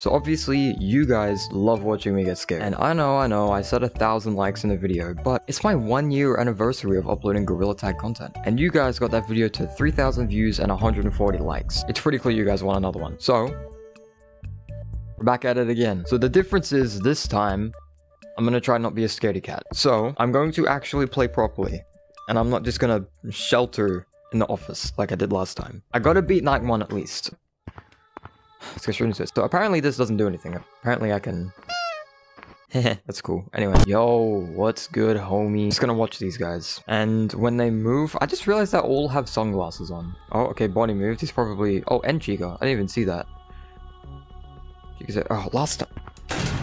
So obviously, you guys love watching me get scared. And I know, I know, I said a thousand likes in the video, but it's my one year anniversary of uploading Gorilla Tag content. And you guys got that video to 3,000 views and 140 likes. It's pretty clear you guys want another one. So, we're back at it again. So the difference is this time, I'm gonna try not be a scaredy cat. So, I'm going to actually play properly. And I'm not just gonna shelter in the office like I did last time. I gotta beat night one at least. Let's go straight into it. So apparently this doesn't do anything. Apparently I can... That's cool. Anyway, yo, what's good, homie? Just gonna watch these guys. And when they move, I just realized that all have sunglasses on. Oh, okay, Bonnie moved. He's probably... Oh, and Chica. I didn't even see that. Chica said... Oh, last time...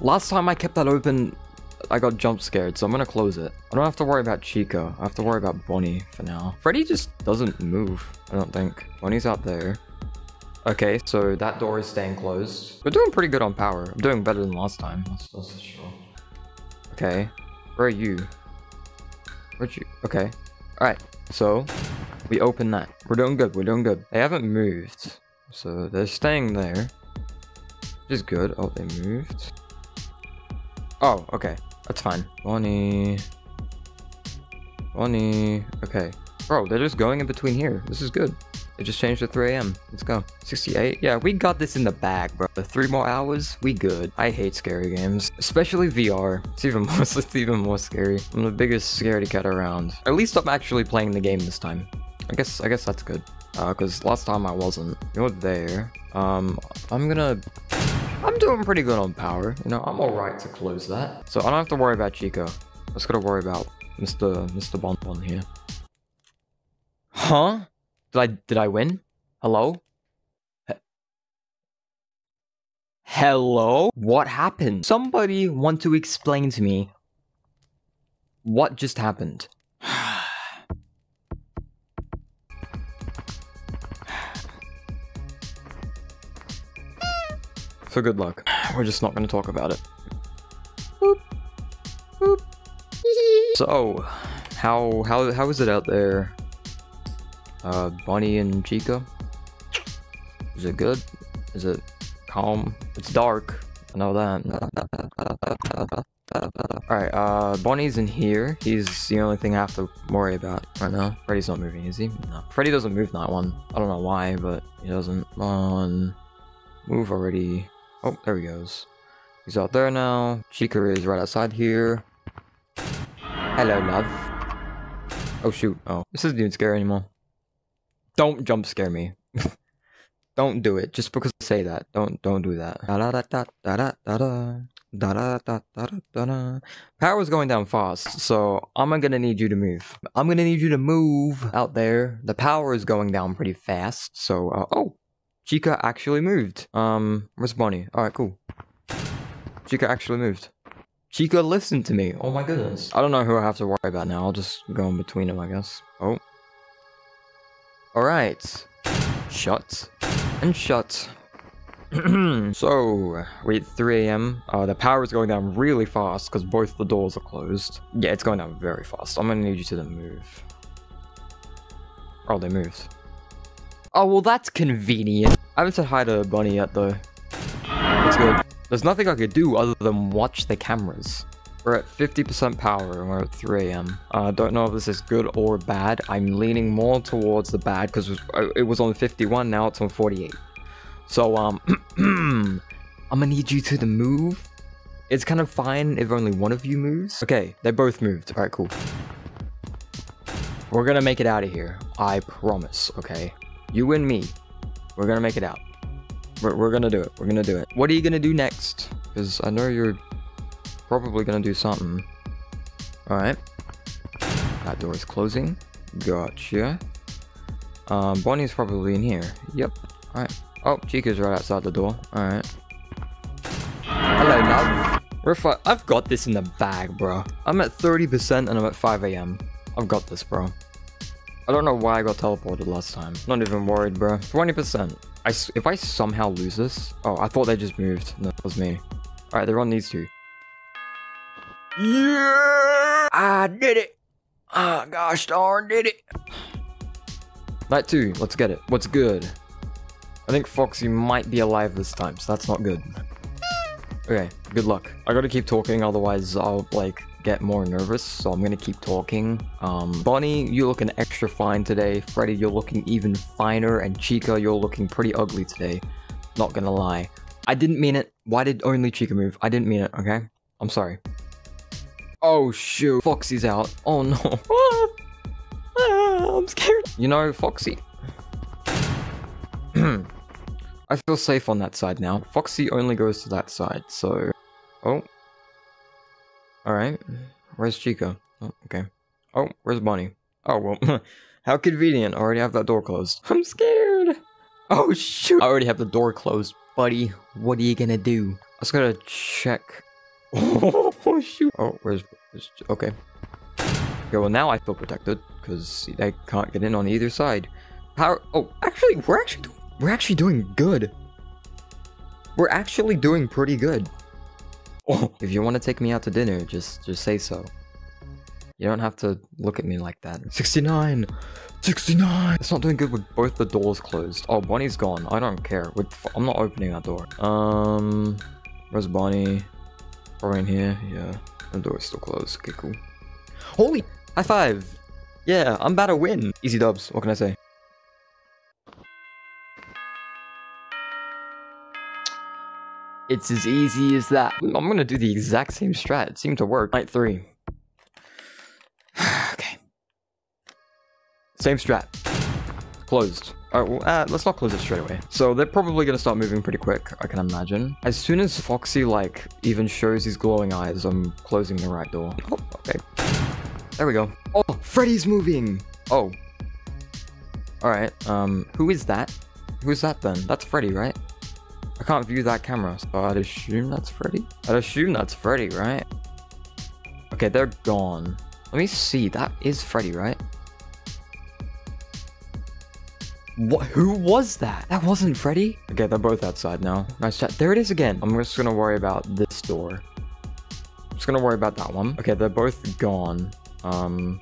Last time I kept that open, I got jump scared, so I'm gonna close it. I don't have to worry about Chica. I have to worry about Bonnie for now. Freddy just doesn't move, I don't think. Bonnie's out there. Okay, so that door is staying closed. We're doing pretty good on power. I'm doing better than last time, that's, that's for sure. Okay, where are you? Where'd you? Okay. Alright, so we open that. We're doing good, we're doing good. They haven't moved, so they're staying there. Which is good. Oh, they moved. Oh, okay. That's fine. Bonnie. Bonnie. Okay. Bro, they're just going in between here. This is good. It just changed to 3 a.m. Let's go. 68. Yeah, we got this in the bag, bro. The three more hours, we good. I hate scary games, especially VR. It's even more, it's even more scary. I'm the biggest scaredy cat around. At least I'm actually playing the game this time. I guess, I guess that's good. Uh, cause last time I wasn't. You're there. Um, I'm gonna I'm doing pretty good on power. You know, I'm alright to close that. So I don't have to worry about Chica. Just gotta worry about Mr. Mr. Bonbon here. Huh? Did I did I win? Hello? He Hello? What happened? Somebody want to explain to me what just happened? So good luck. We're just not going to talk about it. Boop. Boop. so, how how how is it out there? Uh, Bonnie and Chica. Is it good? Is it calm? It's dark. I know that. Alright, uh, Bonnie's in here. He's the only thing I have to worry about right now. Freddy's not moving, is he? No. Freddy doesn't move that one. I don't know why, but he doesn't. On. Move already. Oh, there he goes. He's out there now. Chica is right outside here. Hello, love. Oh, shoot. Oh, this isn't even scary anymore. Don't jump scare me. don't do it. Just because I say that. Don't don't do that. Da da da da da da da da. Da da da da da. Power's going down fast, so I'm gonna need you to move. I'm gonna need you to move out there. The power is going down pretty fast, so uh, oh, Chica actually moved. Um, where's Bonnie? Alright, cool. Chica actually moved. Chica listened to me. Oh my goodness. I don't know who I have to worry about now. I'll just go in between them, I guess. Oh. Alright. Shut. And shut. so, we at 3 a.m. Uh, the power is going down really fast because both the doors are closed. Yeah, it's going down very fast. I'm gonna need you to move. Oh, they moved. Oh, well, that's convenient. I haven't said hi to Bunny yet, though. It's good. There's nothing I could do other than watch the cameras. We're at 50% power and we're at 3 a.m. I uh, don't know if this is good or bad. I'm leaning more towards the bad because it was on 51, now it's on 48. So, um, I'm gonna need you to the move. It's kind of fine if only one of you moves. Okay, they both moved. All right, cool. We're gonna make it out of here. I promise, okay? You and me. We're gonna make it out. We're, we're gonna do it. We're gonna do it. What are you gonna do next? Because I know you're probably gonna do something. Alright. That door is closing. Gotcha. Um, Bonnie's probably in here. Yep. Alright. Oh, Chica's right outside the door. Alright. Hello, love. Fi I've got this in the bag, bro. I'm at 30% and I'm at 5 a.m. I've got this, bro. I don't know why I got teleported last time. Not even worried, bro. 20%. I, if I somehow lose this... Oh, I thought they just moved. No, that was me. Alright, they're on these two. Yeah! I did it! Ah, oh, gosh darn, did it! Night two, let's get it. What's good? I think Foxy might be alive this time, so that's not good. Okay, good luck. I gotta keep talking, otherwise I'll, like, get more nervous, so I'm gonna keep talking. Um, Bonnie, you're looking extra fine today. Freddy, you're looking even finer. And Chica, you're looking pretty ugly today. Not gonna lie. I didn't mean it. Why did only Chica move? I didn't mean it, okay? I'm sorry. Oh shoot, Foxy's out. Oh no. ah, I'm scared. You know, Foxy. I feel safe on that side now. Foxy only goes to that side, so... Oh, Alright. Where's Chica? Oh, okay. Oh, where's Bonnie? Oh, well, how convenient. I already have that door closed. I'm scared. Oh, shoot. I already have the door closed. Buddy, what are you gonna do? I was gonna check. Oh, shoot. Oh, where's, where's... Okay. Okay, well, now I feel protected, because I can't get in on either side. How... Oh, actually, we're actually... We're actually doing good. We're actually doing pretty good. Oh, if you want to take me out to dinner, just just say so. You don't have to look at me like that. 69! 69! It's not doing good with both the doors closed. Oh, Bonnie's gone. I don't care. With I'm not opening that door. Um, where's Bonnie? Probably in here. Yeah, the door's still closed. Okay, cool. Holy! High five! Yeah, I'm about to win. Easy dubs. What can I say? It's as easy as that. I'm gonna do the exact same strat. It seemed to work. Night three. okay. Same strat. Closed. Alright, well, uh, let's not close it straight away. So they're probably gonna start moving pretty quick, I can imagine. As soon as Foxy, like, even shows his glowing eyes, I'm closing the right door. Oh, okay. There we go. Oh, Freddy's moving! Oh. Alright, um, who is that? Who's that then? That's Freddy, right? I can't view that camera, so I'd assume that's Freddy? I'd assume that's Freddy, right? Okay, they're gone. Let me see, that is Freddy, right? What? Who was that? That wasn't Freddy? Okay, they're both outside now. Nice chat. There it is again. I'm just gonna worry about this door. I'm just gonna worry about that one. Okay, they're both gone. Um,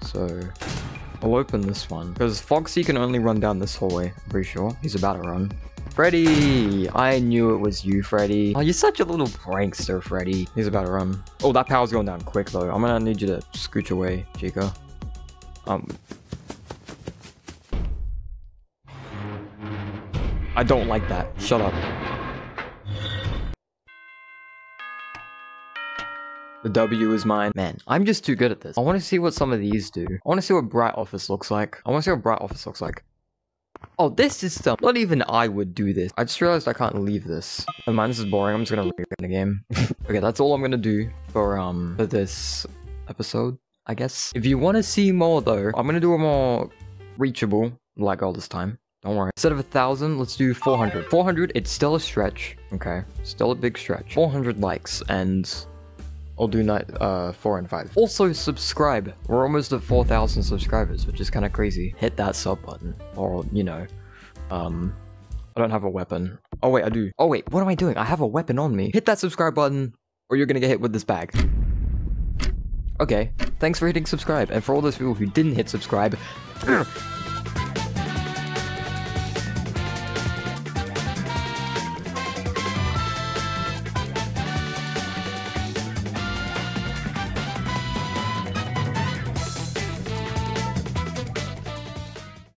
so I'll open this one because Foxy can only run down this hallway. I'm pretty sure he's about to run. Freddy! I knew it was you, Freddy. Oh, you're such a little prankster, Freddy. He's about to run. Oh, that power's going down quick, though. I'm gonna need you to scooch away, Chica. Um... I don't like that. Shut up. The W is mine. Man, I'm just too good at this. I want to see what some of these do. I want to see what Bright Office looks like. I want to see what Bright Office looks like. Oh, this is dumb. Not even I would do this. I just realized I can't leave this. Never mind, this is boring. I'm just gonna leave the game. okay, that's all I'm gonna do for, um, for this episode, I guess. If you want to see more, though, I'm gonna do a more reachable, like all this time. Don't worry. Instead of a thousand, let's do 400. 400, it's still a stretch. Okay, still a big stretch. 400 likes, and I'll do night uh four and five. Also subscribe. We're almost at 4,000 subscribers, which is kind of crazy. Hit that sub button, or you know, um, I don't have a weapon. Oh wait, I do. Oh wait, what am I doing? I have a weapon on me. Hit that subscribe button, or you're gonna get hit with this bag. Okay, thanks for hitting subscribe, and for all those people who didn't hit subscribe,